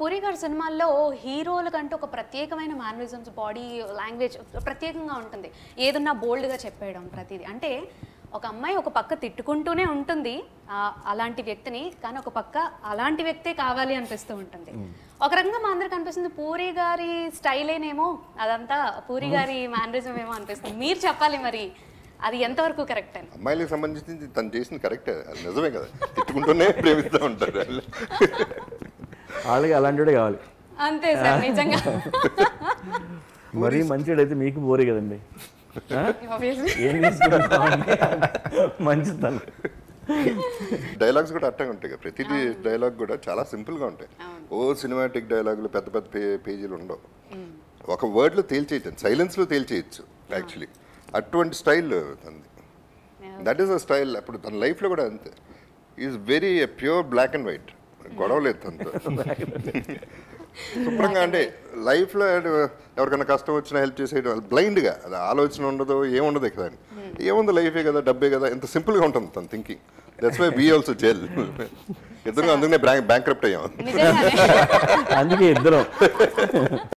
పూరి గారి సినిమాల్లో హీరోలకంటూ ఒక ప్రత్యేకమైన మేనరిజమ్స్ బాడీ లాంగ్వేజ్ ప్రత్యేకంగా ఉంటుంది. ఏదన్నా బోల్డ్గా చెప్పేయడం ప్రతిదీ. అంటే ఒక అమ్మాయి ఒక పక్క తిట్టుకుంటూనే ఉంటుంది అలాంటి వ్యక్తిని కానీ ఒక పక్క అలాంటి వ్యక్తే కావాలి అనిపిస్తూ ఉంటుంది. ఒక రకంగా మా అందరికి అనిపిస్తుంది పూరి గారి స్టైలేనేమో అదంతా పూరి గారి మేనరిజం ఏమో అనిపిస్తుంది. మీరు చెప్పాలి మరి అది ఎంతవరకు కరెక్ట్ అని? అమ్మాయిలకు సంబంధించి తను చేసింది కరెక్టే అది నిజమే కదా. తిట్టుకుంటూనే ప్రేమిస్తూ ఉంటారు. వాళ్ళకి అలాంటివాడే కావాలి. అంతే సార్ నిజంగా. మరీ మంచివాడైతే మీకు బోరే కదండి. ఏం మంచితనం డైలాగ్స్ కూడా అట్టగా ఉంటాయి కదా. ప్రతిదీ డైలాగ్ కూడా చాలా సింపుల్గా ఉంటాయి. ఓ సినిమాటిక్ డైలాగులు పెద్ద పెద్ద పే పేజీలు ఉండవు. ఒక వర్డ్లో తేల్చేయచ్చు సైలెన్స్లో తేల్చేయచ్చు యాక్చువల్లీ. అటువంటి స్టైల్ తనది. దట్ ఈస్ అ స్టైల్ అప్పుడు తన లైఫ్లో కూడా అంతే. Is very pure black and white గొడవ లేదు తనతో శుభ్రంగా అంటే లైఫ్లో ఎవరికైనా కష్టం వచ్చినా హెల్ప్ చేసేయడం బ్లైండ్గా అది ఆలోచన ఉండదు ఏముండదు ఇక్కడ ఏముంది లైఫే కదా డబ్బే కదా ఎంత సింపుల్గా ఉంటుంది తన thinking that's why we also gel ఇద్దరు అందుకనే బ్యాంక్ బ్యాంక్ అయ్యాం. అందుకే ఇద్దరం.